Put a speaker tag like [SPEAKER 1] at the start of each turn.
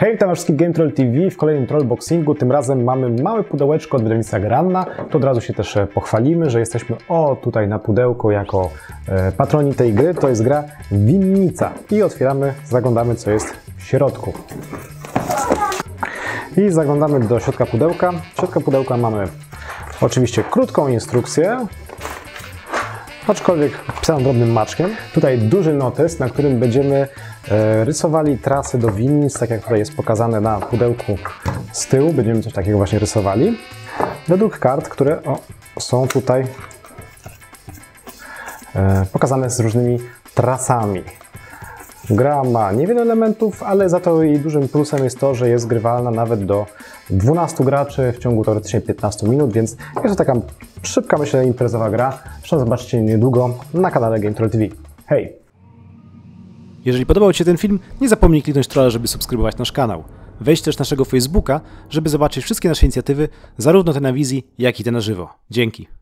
[SPEAKER 1] Hej, witam wszystkich Game Troll TV w kolejnym Trollboxingu. Tym razem mamy małe pudełeczko od wydawnictwa Granna. To od razu się też e, pochwalimy, że jesteśmy o tutaj na pudełku jako e, patroni tej gry. To jest gra Winnica. I otwieramy, zaglądamy co jest w środku. I zaglądamy do środka pudełka. W środka pudełka mamy oczywiście krótką instrukcję, aczkolwiek pisaną drobnym maczkiem. Tutaj duży notes, na którym będziemy e, rysowali trasy do winnic, tak jak tutaj jest pokazane na pudełku z tyłu. Będziemy coś takiego właśnie rysowali. Według kart, które o, są tutaj e, pokazane z różnymi trasami. Gra ma niewiele elementów, ale za to jej dużym plusem jest to, że jest grywalna nawet do 12 graczy w ciągu teoretycznie 15 minut, więc jest to taka szybka, myślę, imprezowa gra. Zresztą zobaczycie niedługo na kanale Game Troll TV. Hej!
[SPEAKER 2] Jeżeli podobał Ci się ten film, nie zapomnij kliknąć trolla, żeby subskrybować nasz kanał. Wejdź też naszego Facebooka, żeby zobaczyć wszystkie nasze inicjatywy, zarówno te na wizji, jak i te na żywo. Dzięki.